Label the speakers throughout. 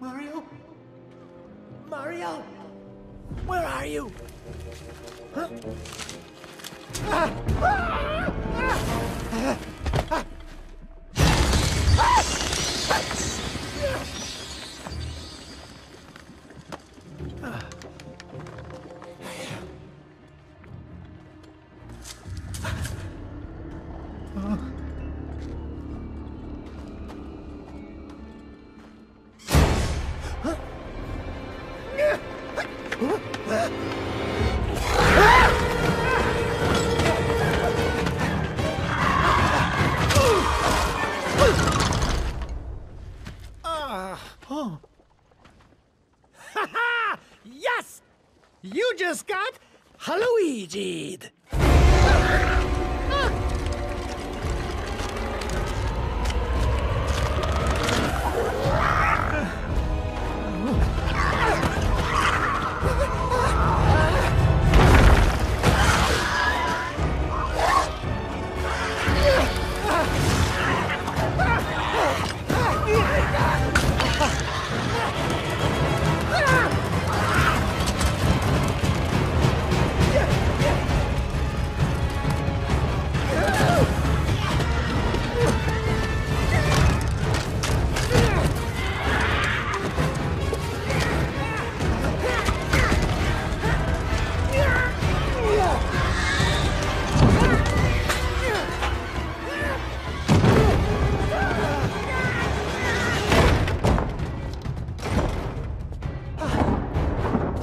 Speaker 1: Mario? Mario? Where are you? Huh? Ah! Ah! Ah. Yes, you just got Haluigi'd.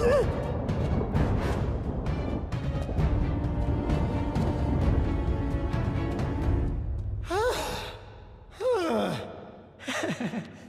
Speaker 1: Ha ha ha.